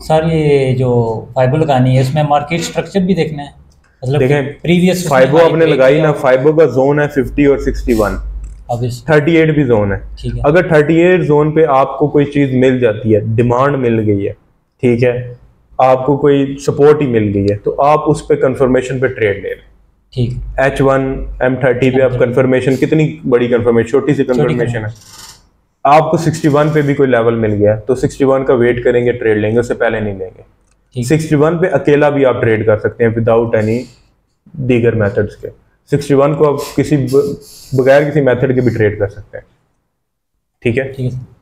Sir ये जो fibre लगानी है इसमें मार्केट स्ट्रक्चर भी देखना है। मतलब देखें प्रीवियस फाइबो आपने लगाई ना फाइबो का जोन है 50 और 61 अब इस 38 भी जोन है। ठीक है। अगर 38 जोन पे आपको कोई चीज़ मिल जाती है डिमांड मिल गई है ठीक है आपको कोई सपोर्ट ही मिल गई है तो आप उस पर कंफर्मेशन पे ट्रेड ले लें ठीक। एच वन एम थर्टी पे आप कंफर्मेशन कितनी बड़ी कंफर्मेशन छोटी सी कंफर्मेशन है। आपको 61 पे भी कोई लेवल मिल गया तो 61 का वेट करेंगे ट्रेड लेंगे उससे पहले नहीं लेंगे। ठीक। 61 पे अकेला भी आप ट्रेड कर सकते हैं विदाउट एनी दीगर मेथड्स के। 61 को आप किसी बगैर किसी मेथड के भी ट्रेड कर सकते हैं। ठीक है? ठीक है